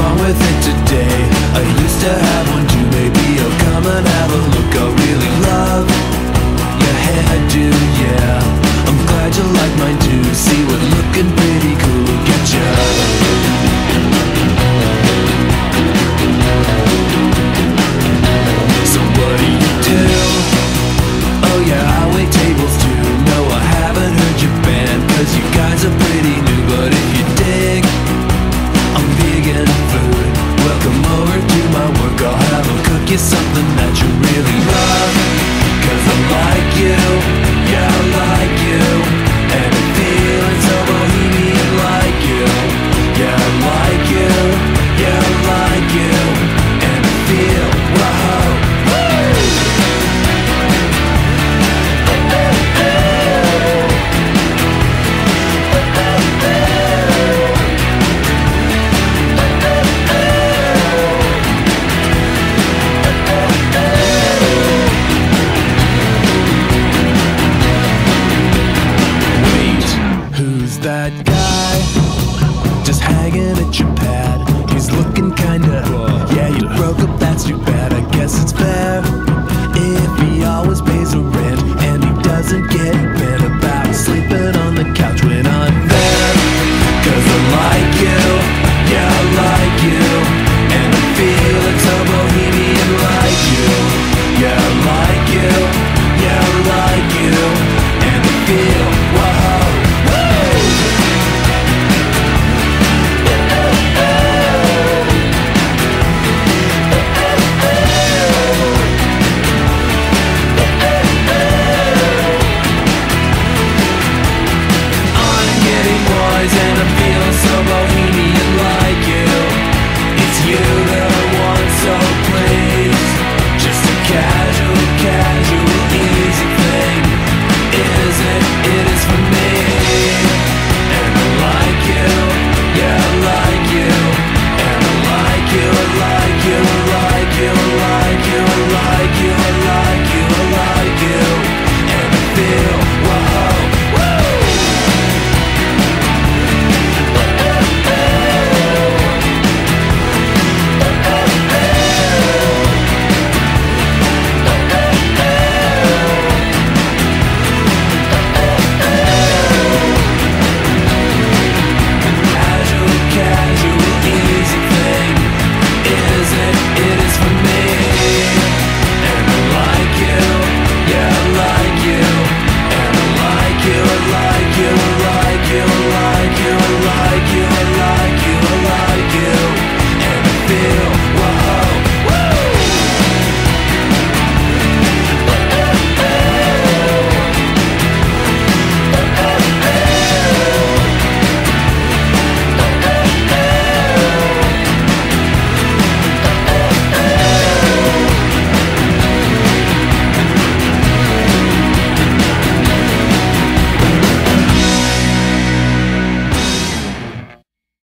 wrong with it today? I used to have one too, maybe I'll come and have a look. I'll